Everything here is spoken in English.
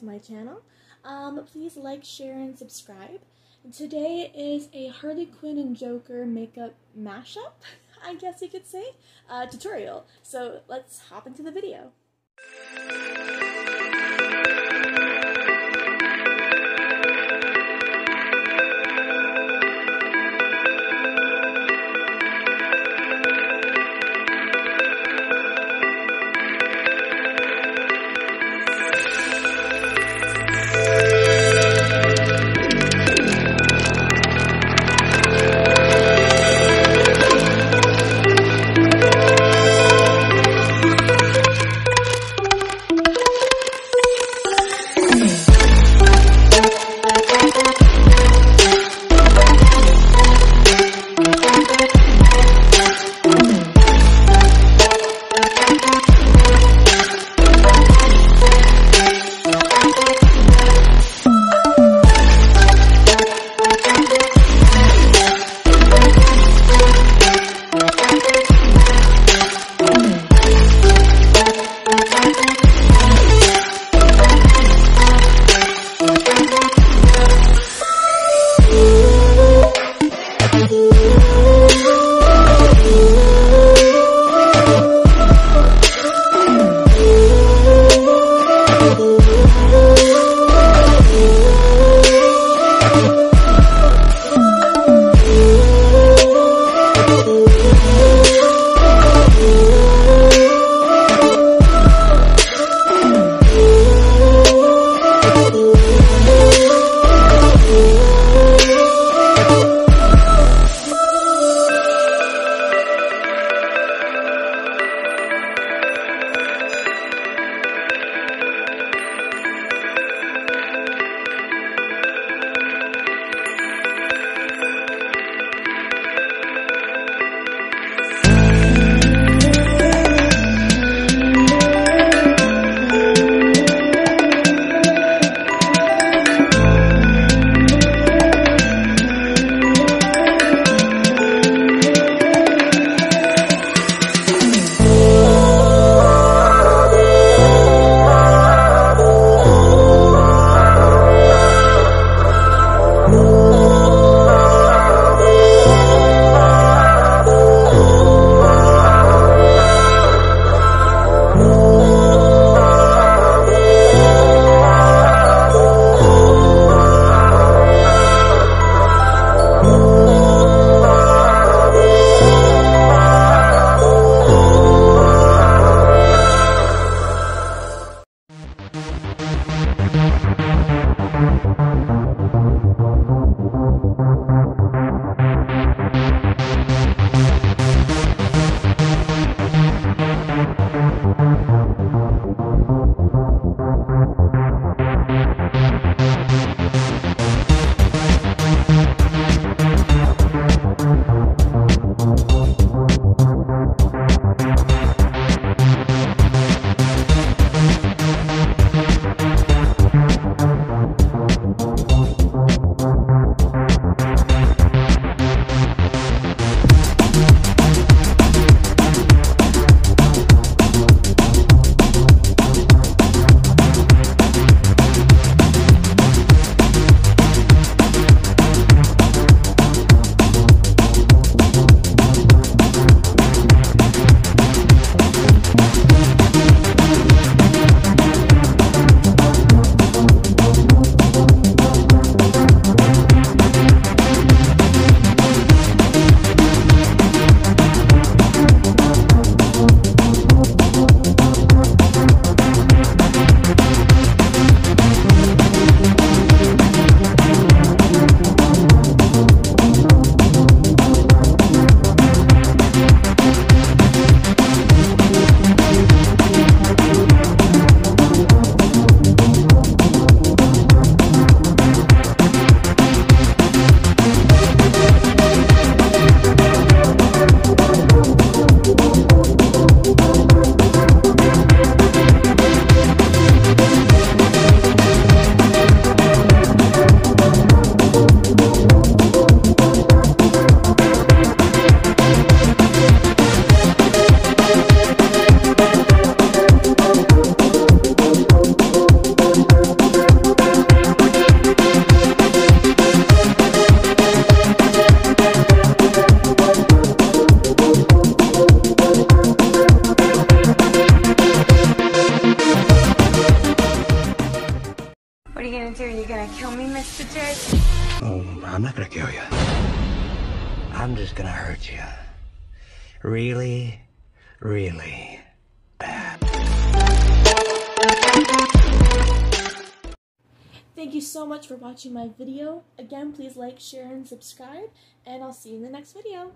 to my channel. Um, please like, share, and subscribe. Today is a Harley Quinn and Joker makeup mashup, I guess you could say, uh, tutorial. So let's hop into the video. Kill me, Mr. Dick? Oh, I'm not gonna kill you. I'm just gonna hurt you. Really, really bad. Thank you so much for watching my video. Again, please like, share, and subscribe, and I'll see you in the next video.